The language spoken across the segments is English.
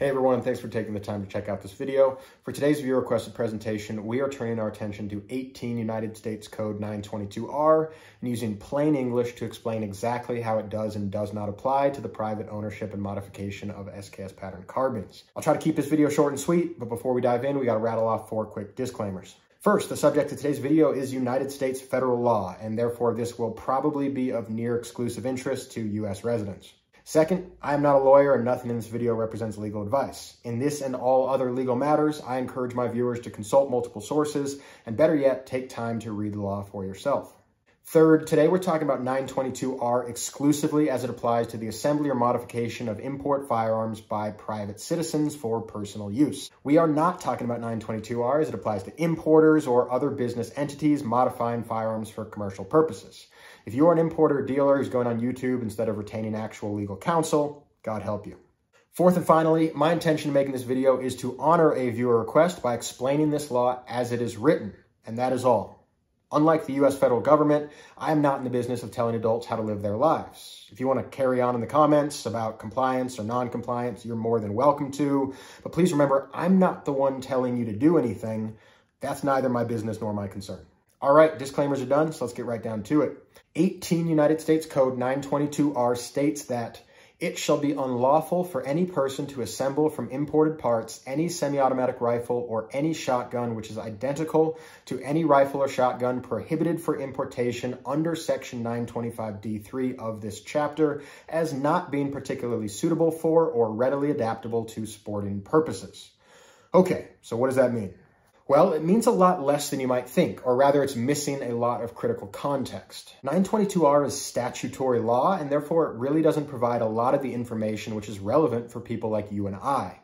Hey everyone, thanks for taking the time to check out this video. For today's viewer requested presentation, we are turning our attention to 18 United States Code 922R and using plain English to explain exactly how it does and does not apply to the private ownership and modification of SKS pattern carbines. I'll try to keep this video short and sweet, but before we dive in, we gotta rattle off four quick disclaimers. First, the subject of today's video is United States federal law, and therefore this will probably be of near exclusive interest to U.S. residents. Second, I am not a lawyer and nothing in this video represents legal advice. In this and all other legal matters, I encourage my viewers to consult multiple sources and better yet, take time to read the law for yourself. Third, today we're talking about 922R exclusively as it applies to the assembly or modification of import firearms by private citizens for personal use. We are not talking about 922R as it applies to importers or other business entities modifying firearms for commercial purposes. If you're an importer or dealer who's going on YouTube instead of retaining actual legal counsel, God help you. Fourth and finally, my intention in making this video is to honor a viewer request by explaining this law as it is written, and that is all. Unlike the US federal government, I am not in the business of telling adults how to live their lives. If you want to carry on in the comments about compliance or non-compliance, you're more than welcome to. But please remember, I'm not the one telling you to do anything. That's neither my business nor my concern. All right, disclaimers are done, so let's get right down to it. 18 United States Code 922R states that it shall be unlawful for any person to assemble from imported parts any semi-automatic rifle or any shotgun which is identical to any rifle or shotgun prohibited for importation under section 925D3 of this chapter as not being particularly suitable for or readily adaptable to sporting purposes. Okay, so what does that mean? Well, it means a lot less than you might think, or rather it's missing a lot of critical context. 922R is statutory law, and therefore it really doesn't provide a lot of the information which is relevant for people like you and I.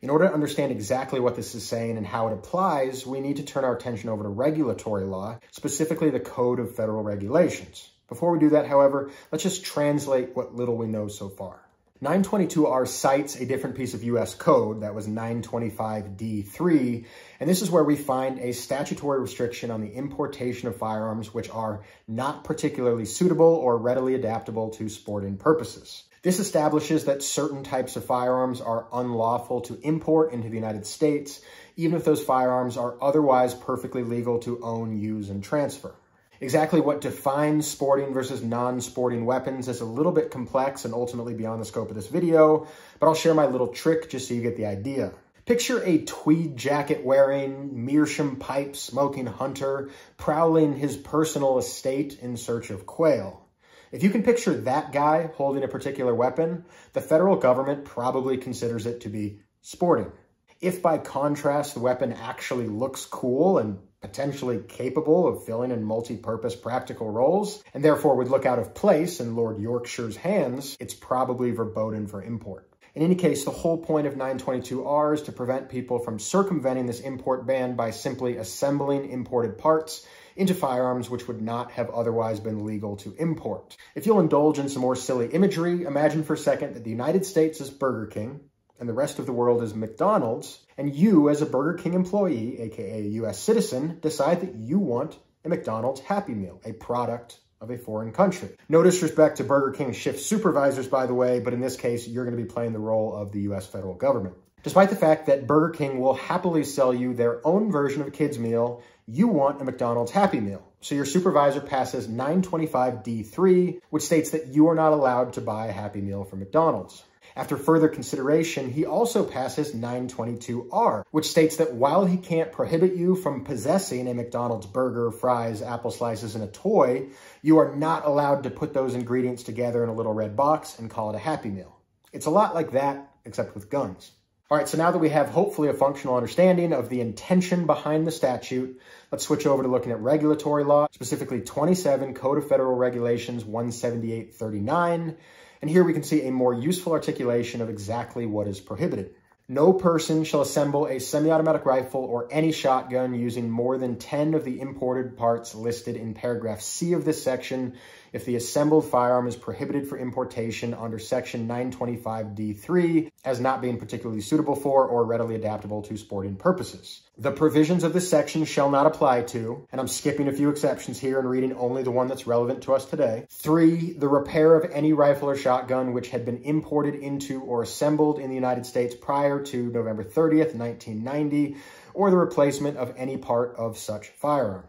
In order to understand exactly what this is saying and how it applies, we need to turn our attention over to regulatory law, specifically the Code of Federal Regulations. Before we do that, however, let's just translate what little we know so far. 922R cites a different piece of U.S. code, that was 925D3, and this is where we find a statutory restriction on the importation of firearms which are not particularly suitable or readily adaptable to sporting purposes. This establishes that certain types of firearms are unlawful to import into the United States, even if those firearms are otherwise perfectly legal to own, use, and transfer. Exactly what defines sporting versus non-sporting weapons is a little bit complex and ultimately beyond the scope of this video, but I'll share my little trick just so you get the idea. Picture a tweed jacket wearing, meerschaum pipe smoking hunter prowling his personal estate in search of quail. If you can picture that guy holding a particular weapon, the federal government probably considers it to be sporting. If by contrast the weapon actually looks cool and potentially capable of filling in multi-purpose practical roles, and therefore would look out of place in Lord Yorkshire's hands, it's probably verboten for import. In any case, the whole point of 922R is to prevent people from circumventing this import ban by simply assembling imported parts into firearms which would not have otherwise been legal to import. If you'll indulge in some more silly imagery, imagine for a second that the United States is Burger King, and the rest of the world is McDonald's, and you as a Burger King employee, aka US citizen, decide that you want a McDonald's Happy Meal, a product of a foreign country. No disrespect to Burger King shift supervisors, by the way, but in this case, you're gonna be playing the role of the US federal government. Despite the fact that Burger King will happily sell you their own version of a kid's meal, you want a McDonald's Happy Meal. So your supervisor passes 925D3, which states that you are not allowed to buy a Happy Meal from McDonald's. After further consideration, he also passes 922R, which states that while he can't prohibit you from possessing a McDonald's burger, fries, apple slices, and a toy, you are not allowed to put those ingredients together in a little red box and call it a Happy Meal. It's a lot like that, except with guns. All right, so now that we have hopefully a functional understanding of the intention behind the statute, let's switch over to looking at regulatory law, specifically 27 Code of Federal Regulations 17839. And here we can see a more useful articulation of exactly what is prohibited. No person shall assemble a semi-automatic rifle or any shotgun using more than 10 of the imported parts listed in paragraph C of this section, if the assembled firearm is prohibited for importation under Section 925D3 as not being particularly suitable for or readily adaptable to sporting purposes. The provisions of this section shall not apply to, and I'm skipping a few exceptions here and reading only the one that's relevant to us today. Three, the repair of any rifle or shotgun which had been imported into or assembled in the United States prior to November 30th, 1990, or the replacement of any part of such firearm.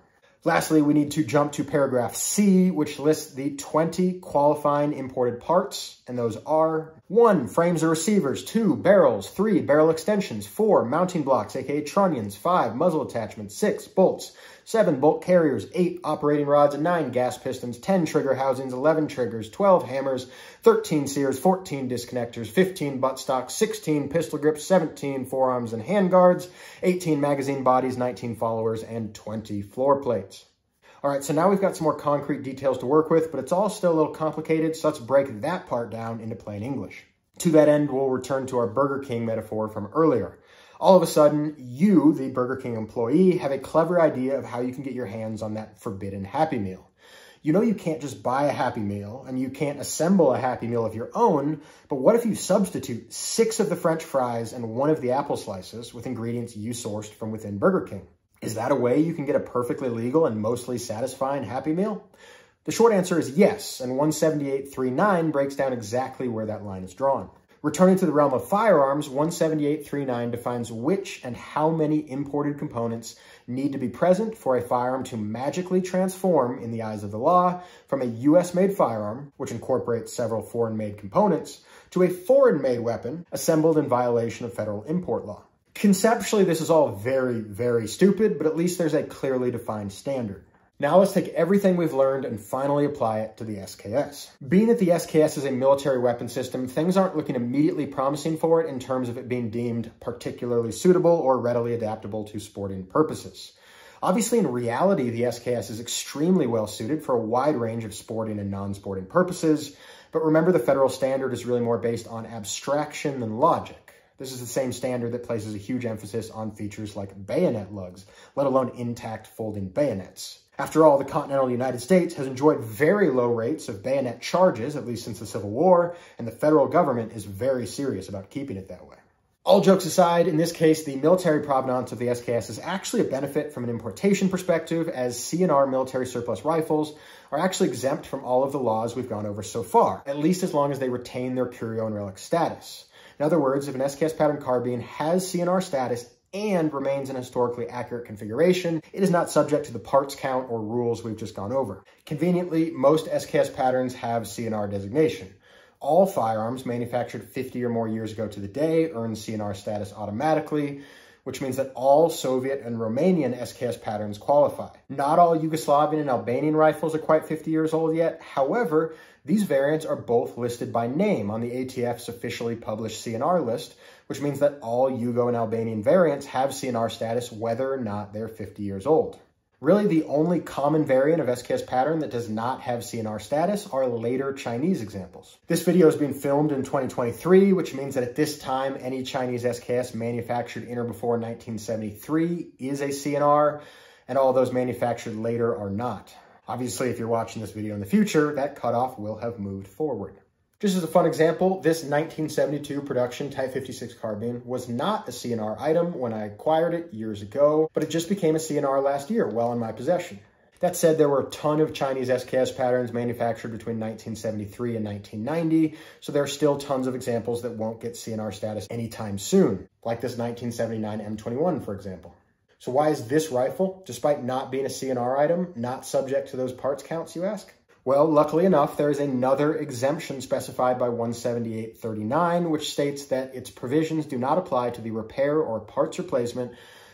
Lastly, we need to jump to paragraph C, which lists the 20 qualifying imported parts, and those are 1. Frames or receivers, 2. Barrels, 3. Barrel extensions, 4. Mounting blocks, aka trunnions, 5. Muzzle attachments, 6. Bolts, 7. Bolt carriers, 8. Operating rods, 9. Gas pistons, 10. Trigger housings, 11. Triggers, 12. Hammers, 13. Sears, 14. Disconnectors, 15. Buttstocks, 16. Pistol grips, 17. Forearms and handguards, 18. Magazine bodies, 19. Followers, and 20. Floor plates. All right, so now we've got some more concrete details to work with, but it's all still a little complicated, so let's break that part down into plain English. To that end, we'll return to our Burger King metaphor from earlier. All of a sudden, you, the Burger King employee, have a clever idea of how you can get your hands on that forbidden Happy Meal. You know you can't just buy a Happy Meal, and you can't assemble a Happy Meal of your own, but what if you substitute six of the French fries and one of the apple slices with ingredients you sourced from within Burger King? Is that a way you can get a perfectly legal and mostly satisfying Happy Meal? The short answer is yes, and 178.39 breaks down exactly where that line is drawn. Returning to the realm of firearms, 178.39 defines which and how many imported components need to be present for a firearm to magically transform, in the eyes of the law, from a U.S.-made firearm, which incorporates several foreign-made components, to a foreign-made weapon assembled in violation of federal import law. Conceptually, this is all very, very stupid, but at least there's a clearly defined standard. Now let's take everything we've learned and finally apply it to the SKS. Being that the SKS is a military weapon system, things aren't looking immediately promising for it in terms of it being deemed particularly suitable or readily adaptable to sporting purposes. Obviously, in reality, the SKS is extremely well suited for a wide range of sporting and non-sporting purposes, but remember the federal standard is really more based on abstraction than logic. This is the same standard that places a huge emphasis on features like bayonet lugs, let alone intact folding bayonets. After all, the continental United States has enjoyed very low rates of bayonet charges, at least since the Civil War, and the federal government is very serious about keeping it that way. All jokes aside, in this case, the military provenance of the SKS is actually a benefit from an importation perspective, as C&R military surplus rifles are actually exempt from all of the laws we've gone over so far, at least as long as they retain their curio and relic status. In other words, if an SKS pattern carbine has C&R status and remains in historically accurate configuration, it is not subject to the parts count or rules we've just gone over. Conveniently, most SKS patterns have C&R designation. All firearms manufactured 50 or more years ago to the day earn C&R status automatically, which means that all Soviet and Romanian SKS patterns qualify. Not all Yugoslavian and Albanian rifles are quite 50 years old yet. However, these variants are both listed by name on the ATF's officially published C&R list, which means that all Yugo and Albanian variants have C&R status whether or not they're 50 years old. Really, the only common variant of SKS pattern that does not have C&R status are later Chinese examples. This video is being filmed in 2023, which means that at this time, any Chinese SKS manufactured in or before 1973 is a C&R, and all those manufactured later are not. Obviously, if you're watching this video in the future, that cutoff will have moved forward. Just as a fun example, this 1972 production Type 56 carbine was not a C&R item when I acquired it years ago, but it just became a C&R last year while in my possession. That said, there were a ton of Chinese SKS patterns manufactured between 1973 and 1990, so there are still tons of examples that won't get C&R status anytime soon, like this 1979 M21, for example. So why is this rifle, despite not being a C&R item, not subject to those parts counts, you ask? Well, luckily enough, there is another exemption specified by 178.39, which states that its provisions do not apply to the repair or parts replacement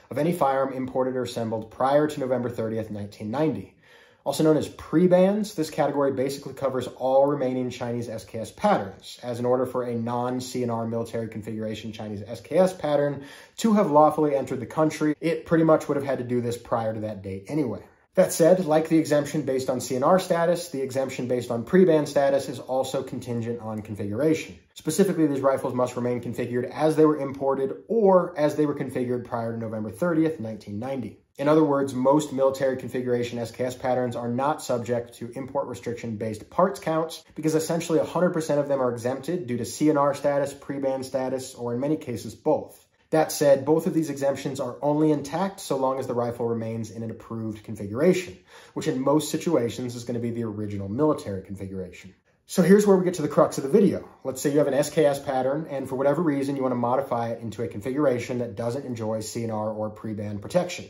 of any firearm imported or assembled prior to November 30th, 1990. Also known as pre-bans, this category basically covers all remaining Chinese SKS patterns, as in order for a non-C&R military configuration Chinese SKS pattern to have lawfully entered the country, it pretty much would have had to do this prior to that date anyway. That said, like the exemption based on C&R status, the exemption based on pre-ban status is also contingent on configuration. Specifically, these rifles must remain configured as they were imported or as they were configured prior to November 30th, 1990. In other words, most military configuration SKS patterns are not subject to import restriction-based parts counts because essentially 100% of them are exempted due to C&R status, pre-ban status, or in many cases, both. That said, both of these exemptions are only intact so long as the rifle remains in an approved configuration, which in most situations is going to be the original military configuration. So here's where we get to the crux of the video. Let's say you have an SKS pattern and for whatever reason you want to modify it into a configuration that doesn't enjoy C&R or pre-ban protection.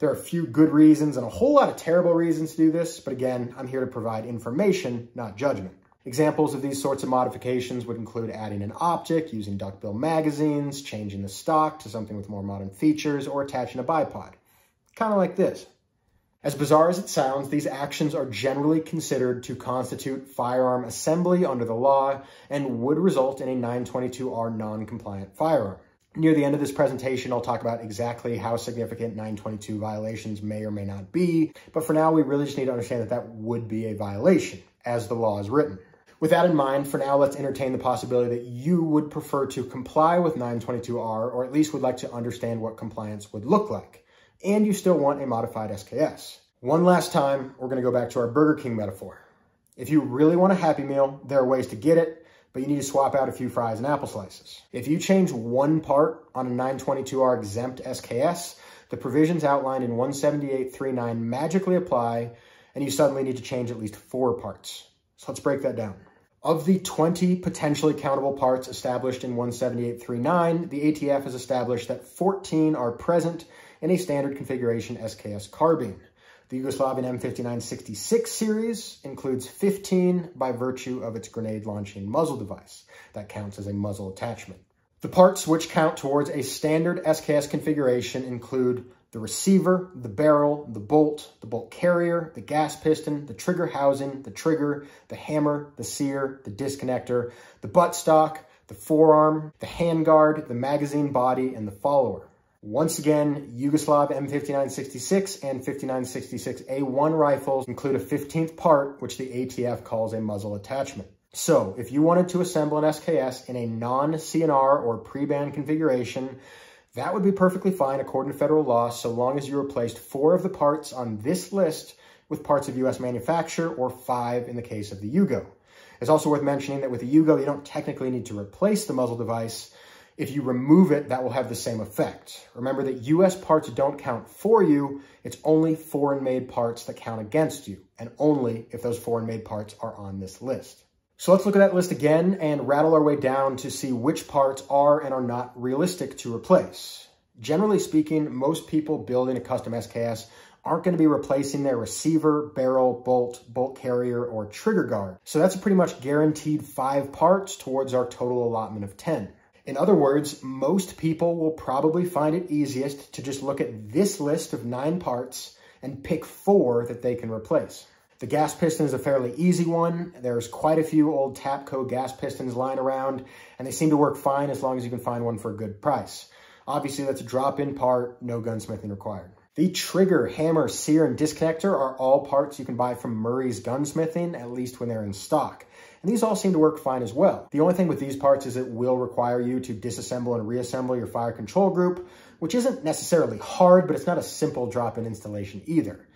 There are a few good reasons and a whole lot of terrible reasons to do this, but again, I'm here to provide information, not judgment. Examples of these sorts of modifications would include adding an optic, using duckbill magazines, changing the stock to something with more modern features, or attaching a bipod. Kind of like this. As bizarre as it sounds, these actions are generally considered to constitute firearm assembly under the law and would result in a 922R non-compliant firearm. Near the end of this presentation, I'll talk about exactly how significant 922 violations may or may not be, but for now, we really just need to understand that that would be a violation, as the law is written. With that in mind, for now, let's entertain the possibility that you would prefer to comply with 922R, or at least would like to understand what compliance would look like, and you still want a modified SKS. One last time, we're gonna go back to our Burger King metaphor. If you really want a Happy Meal, there are ways to get it, but you need to swap out a few fries and apple slices. If you change one part on a 922R exempt SKS, the provisions outlined in 178.39 magically apply, and you suddenly need to change at least four parts. So let's break that down. Of the 20 potentially countable parts established in 178.39, the ATF has established that 14 are present in a standard configuration SKS carbine. The Yugoslavian M59/66 series includes 15 by virtue of its grenade launching muzzle device. That counts as a muzzle attachment. The parts which count towards a standard SKS configuration include the receiver, the barrel, the bolt, the bolt carrier, the gas piston, the trigger housing, the trigger, the hammer, the sear, the disconnector, the buttstock, the forearm, the handguard, the magazine body, and the follower. Once again, Yugoslav M59/66 and 5966A1 rifles include a 15th part, which the ATF calls a muzzle attachment. So if you wanted to assemble an SKS in a non-C&R or pre-ban configuration, that would be perfectly fine according to federal law so long as you replaced four of the parts on this list with parts of U.S. manufacture or five in the case of the Yugo. It's also worth mentioning that with the Yugo, you don't technically need to replace the muzzle device, if you remove it, that will have the same effect. Remember that US parts don't count for you. It's only foreign-made parts that count against you, and only if those foreign-made parts are on this list. So let's look at that list again and rattle our way down to see which parts are and are not realistic to replace. Generally speaking, most people building a custom SKS aren't going to be replacing their receiver, barrel, bolt, bolt carrier, or trigger guard. So that's a pretty much guaranteed five parts towards our total allotment of 10. In other words, most people will probably find it easiest to just look at this list of nine parts and pick four that they can replace. The gas piston is a fairly easy one. There's quite a few old Tapco gas pistons lying around, and they seem to work fine as long as you can find one for a good price. Obviously, that's a drop-in part, no gunsmithing required. The trigger, hammer, sear, and disconnector are all parts you can buy from Murray's Gunsmithing, at least when they're in stock. And these all seem to work fine as well. The only thing with these parts is it will require you to disassemble and reassemble your fire control group, which isn't necessarily hard, but it's not a simple drop-in installation either.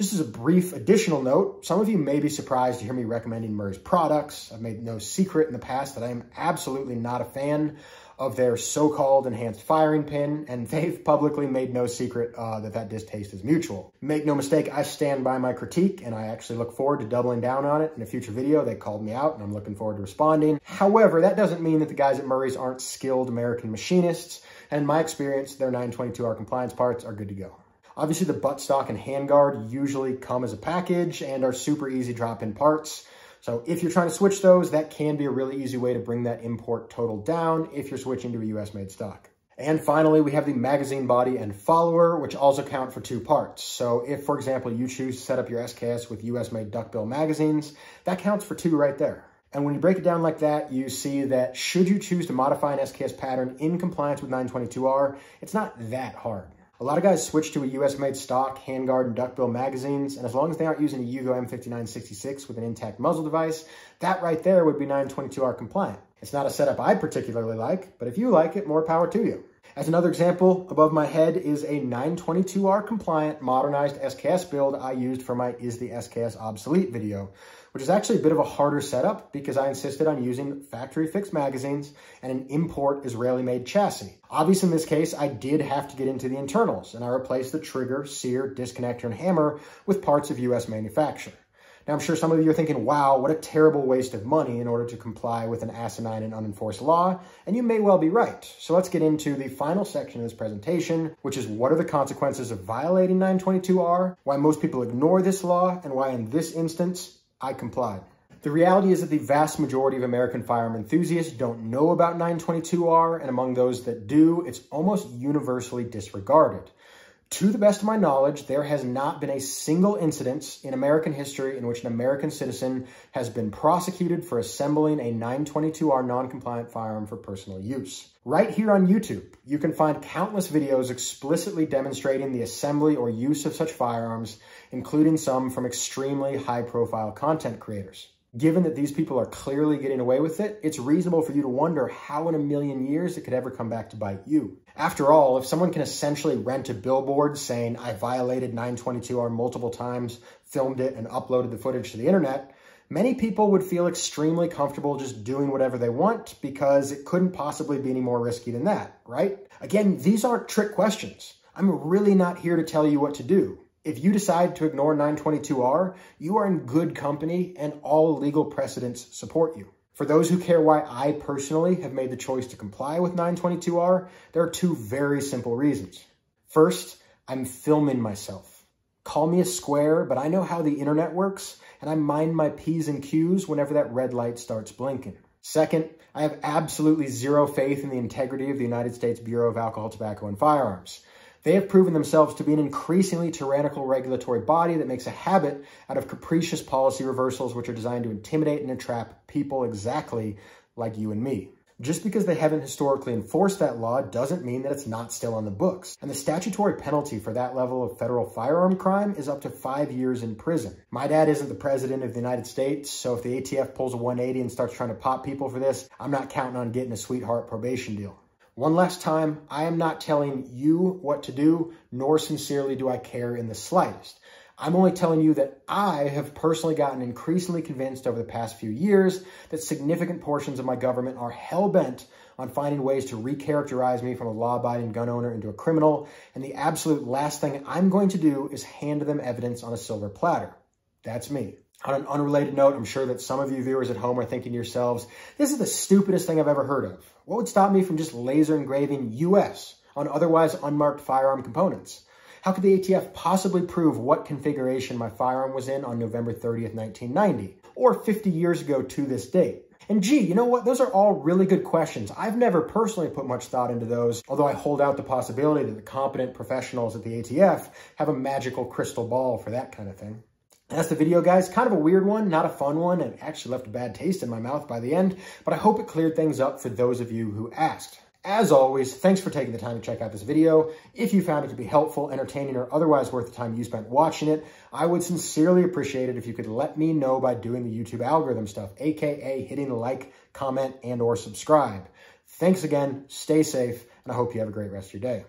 Just as a brief additional note, some of you may be surprised to hear me recommending Murray's products. I've made no secret in the past that I am absolutely not a fan of their so-called enhanced firing pin, and they've publicly made no secret uh, that that distaste is mutual. Make no mistake, I stand by my critique, and I actually look forward to doubling down on it in a future video. They called me out, and I'm looking forward to responding. However, that doesn't mean that the guys at Murray's aren't skilled American machinists, and my experience, their 922R compliance parts are good to go. Obviously, the buttstock and handguard usually come as a package and are super easy drop-in parts. So if you're trying to switch those, that can be a really easy way to bring that import total down if you're switching to a US made stock. And finally, we have the magazine body and follower, which also count for two parts. So if, for example, you choose to set up your SKS with US-made duckbill magazines, that counts for two right there. And when you break it down like that, you see that should you choose to modify an SKS pattern in compliance with 922R, it's not that hard. A lot of guys switch to a US-made stock, handguard, and duckbill magazines, and as long as they aren't using a Yugo M59/66 with an intact muzzle device, that right there would be 922R compliant. It's not a setup I particularly like, but if you like it, more power to you. As another example, above my head is a 922R compliant modernized SKS build I used for my Is the SKS Obsolete video, which is actually a bit of a harder setup because I insisted on using factory fixed magazines and an import Israeli made chassis. Obviously in this case, I did have to get into the internals and I replaced the trigger, sear, disconnector, and hammer with parts of US manufacture. Now, I'm sure some of you are thinking, wow, what a terrible waste of money in order to comply with an asinine and unenforced law, and you may well be right. So let's get into the final section of this presentation, which is what are the consequences of violating 922R, why most people ignore this law, and why in this instance, I complied. The reality is that the vast majority of American firearm enthusiasts don't know about 922R, and among those that do, it's almost universally disregarded. To the best of my knowledge, there has not been a single incident in American history in which an American citizen has been prosecuted for assembling a 922R non-compliant firearm for personal use. Right here on YouTube, you can find countless videos explicitly demonstrating the assembly or use of such firearms, including some from extremely high-profile content creators. Given that these people are clearly getting away with it, it's reasonable for you to wonder how in a million years it could ever come back to bite you. After all, if someone can essentially rent a billboard saying, I violated 922R multiple times, filmed it, and uploaded the footage to the internet, many people would feel extremely comfortable just doing whatever they want because it couldn't possibly be any more risky than that, right? Again, these aren't trick questions. I'm really not here to tell you what to do. If you decide to ignore 922R, you are in good company and all legal precedents support you. For those who care why I personally have made the choice to comply with 922R, there are two very simple reasons. First, I'm filming myself. Call me a square, but I know how the internet works, and I mind my P's and Q's whenever that red light starts blinking. Second, I have absolutely zero faith in the integrity of the United States Bureau of Alcohol, Tobacco, and Firearms. They have proven themselves to be an increasingly tyrannical regulatory body that makes a habit out of capricious policy reversals which are designed to intimidate and entrap people exactly like you and me. Just because they haven't historically enforced that law doesn't mean that it's not still on the books. And the statutory penalty for that level of federal firearm crime is up to five years in prison. My dad isn't the president of the United States, so if the ATF pulls a 180 and starts trying to pop people for this, I'm not counting on getting a sweetheart probation deal. One last time, I am not telling you what to do, nor sincerely do I care in the slightest. I'm only telling you that I have personally gotten increasingly convinced over the past few years that significant portions of my government are hell-bent on finding ways to recharacterize me from a law-abiding gun owner into a criminal, and the absolute last thing I'm going to do is hand them evidence on a silver platter. That's me. On an unrelated note, I'm sure that some of you viewers at home are thinking to yourselves, this is the stupidest thing I've ever heard of. What would stop me from just laser engraving US on otherwise unmarked firearm components? How could the ATF possibly prove what configuration my firearm was in on November 30th, 1990, or 50 years ago to this date? And gee, you know what? Those are all really good questions. I've never personally put much thought into those, although I hold out the possibility that the competent professionals at the ATF have a magical crystal ball for that kind of thing. That's the video, guys. Kind of a weird one, not a fun one, and actually left a bad taste in my mouth by the end, but I hope it cleared things up for those of you who asked. As always, thanks for taking the time to check out this video. If you found it to be helpful, entertaining, or otherwise worth the time you spent watching it, I would sincerely appreciate it if you could let me know by doing the YouTube algorithm stuff, aka hitting like, comment, and or subscribe. Thanks again, stay safe, and I hope you have a great rest of your day.